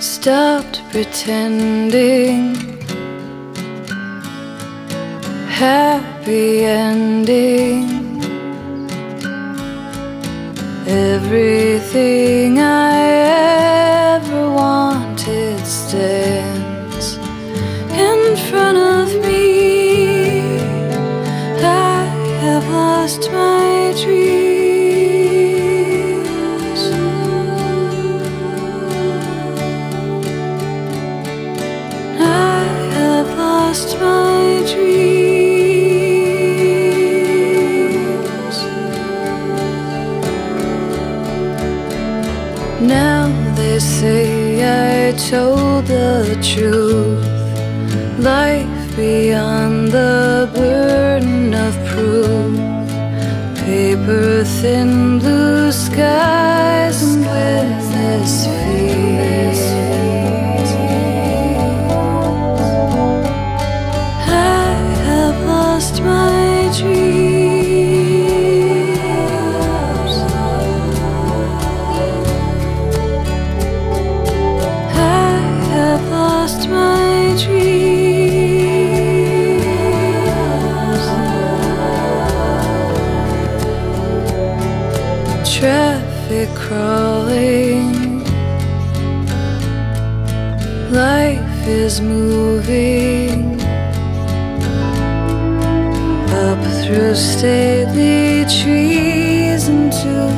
stopped pretending. Happy ending. Everything I Now they say I told the truth. Life beyond the burden of proof. Paper thin blue skies and witness fees. I have lost my dreams. Traffic crawling. Life is moving up through stately trees into